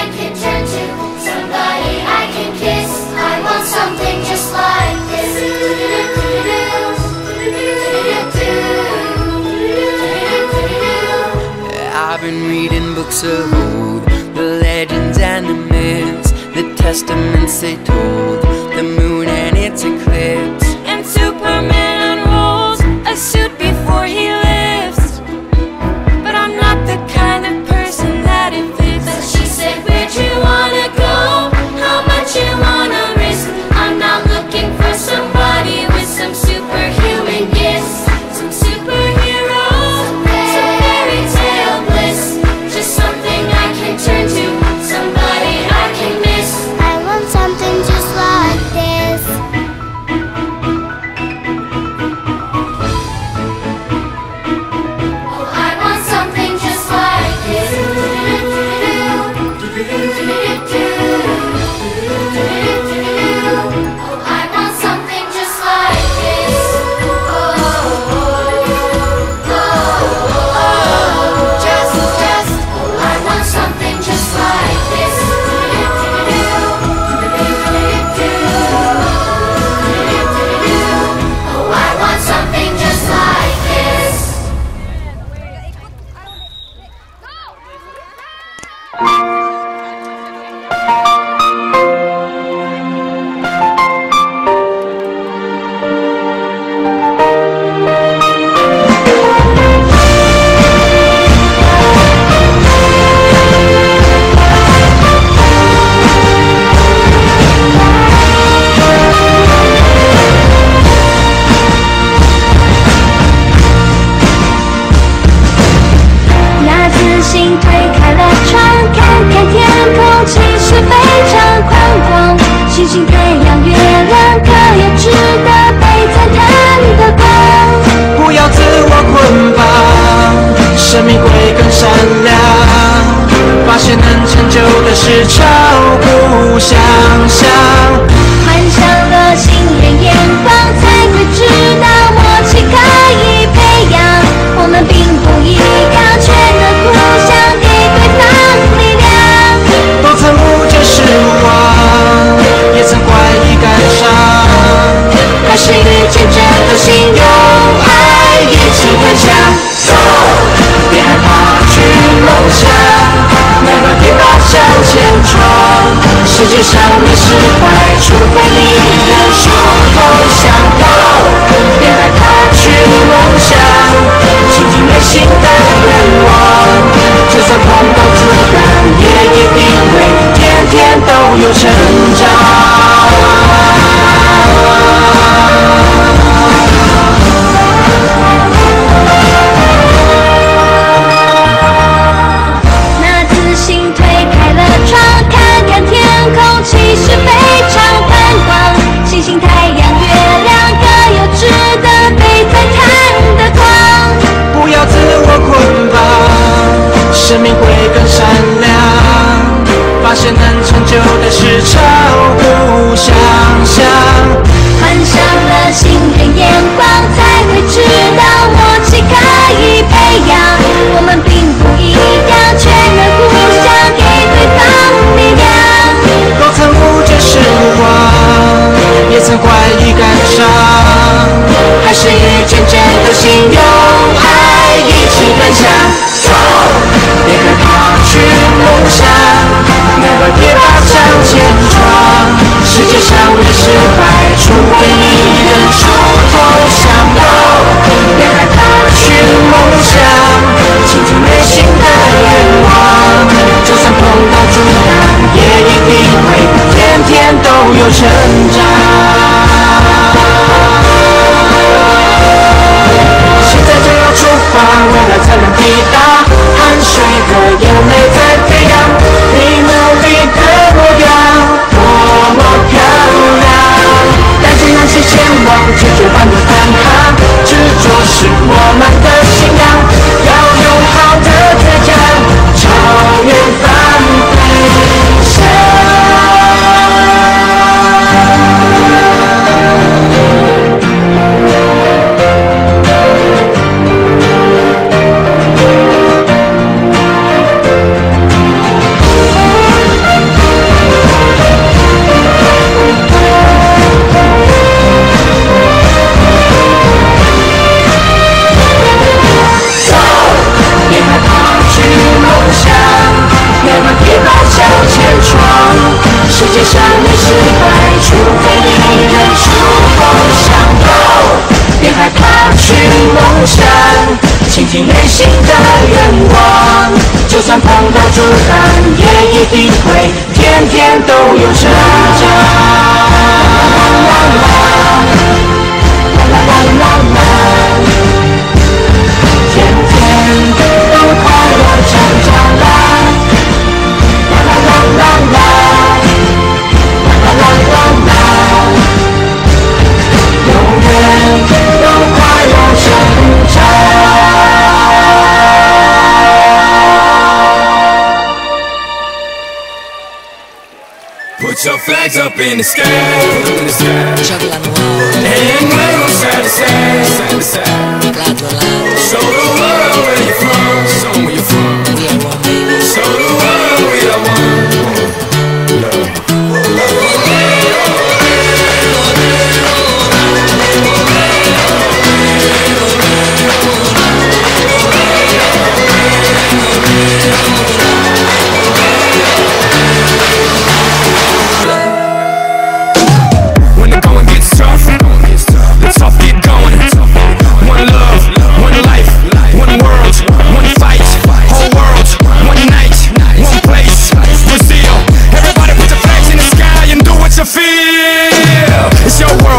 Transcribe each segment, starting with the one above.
I can turn to, somebody I can kiss. I want something just like this. I've been reading books of old, the legends and the myths, the testaments they told. 去真的心有，爱一起分享。走，别害怕去梦想，迈过铁板向前闯。世界上没失败，除非你认输投降。走，别害怕去梦想，倾听内心的愿望。就算碰到阻挡，也一定会天天都有成。sunshine 听内心的愿望。就算碰到阻挡，也一定会天天都有 in the sky. In the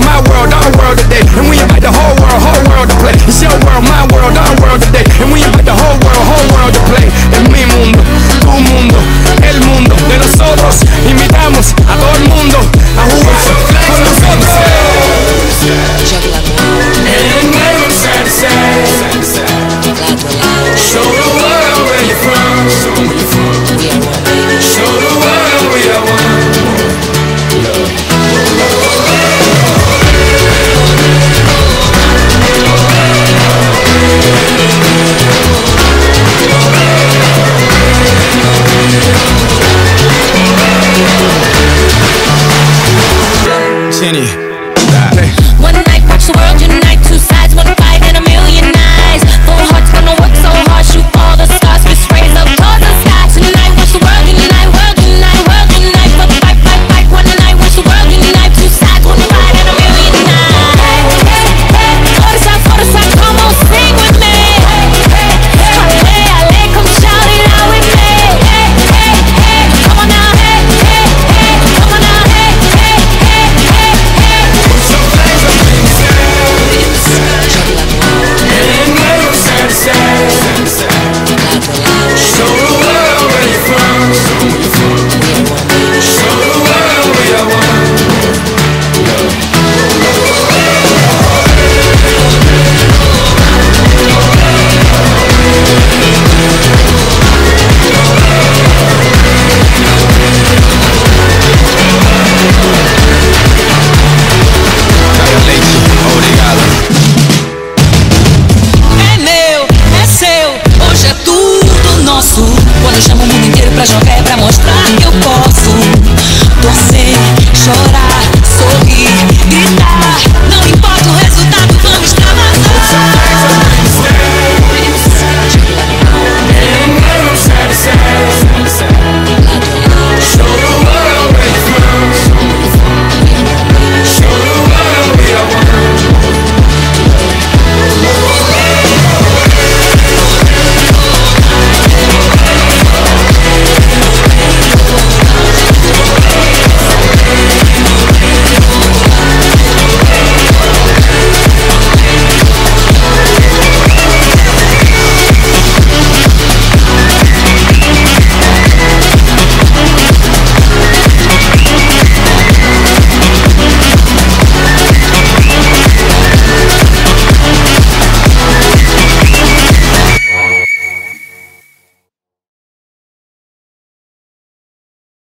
my world, our world today.